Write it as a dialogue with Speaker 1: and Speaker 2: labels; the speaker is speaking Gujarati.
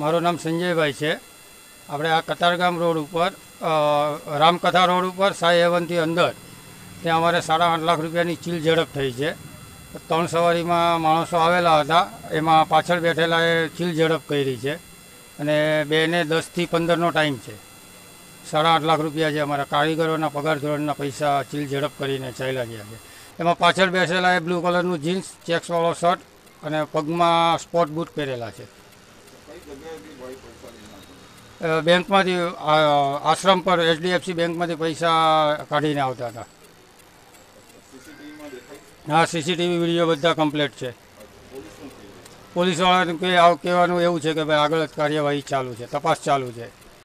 Speaker 1: મારું નામ સંજયભાઈ છે. આપણે આ કતારગામ રોડ ઉપર રામકથા રોડ ઉપર, સાઈ હેવનથી અંદર. ત્યાં અમારે સાડા આઠ લાખ રૂપિયાની ચીલ ઝડપ થઈ છે. ત્રણ સવારીમાં માણસો આવેલા હતા. એમાં પાછળ બેઠેલાએ ચીલ ઝડપ કરી છે. અને બેને દસથી પંદરનો ટાઈમ છે. સાડા આઠ લાખ રૂપિયા છે અમારા કારીગરોના પગાર ધોરણના પૈસા ચીલ ઝડપ કરીને ચાલ્યા ગયા છે. એમાં પાછળ બેસેલા એ બ્લુ કલરનું જીન્સ, ચેક્સવાળો શર્ટ અને પગમાં સ્પોટ બૂટ પહેરેલા છે. બેંકમાંથી આશ્રમ પર એચડીએફસી બેંકમાંથી પૈસા કાઢીને આવતા હતા. હા, સીસીટીવી વીડિયો બધા કમ્પ્લીટ છે. પોલીસવાળાને કે કહેવાનું એવું છે કે ભાઈ આગળ જ કાર્યવાહી ચાલુ છે, તપાસ ચાલુ છે.